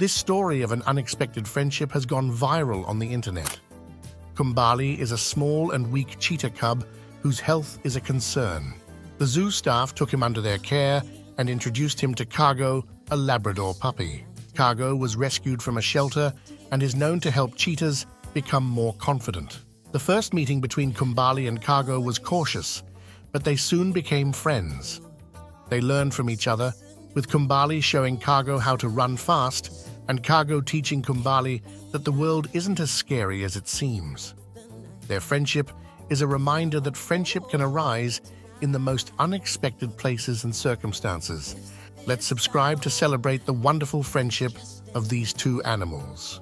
This story of an unexpected friendship has gone viral on the internet. Kumbali is a small and weak cheetah cub whose health is a concern. The zoo staff took him under their care and introduced him to Cargo, a Labrador puppy. Cargo was rescued from a shelter and is known to help cheetahs become more confident. The first meeting between Kumbali and Cargo was cautious, but they soon became friends. They learned from each other, with Kumbali showing Cargo how to run fast and Cargo teaching Kumbali that the world isn't as scary as it seems. Their friendship is a reminder that friendship can arise in the most unexpected places and circumstances. Let's subscribe to celebrate the wonderful friendship of these two animals.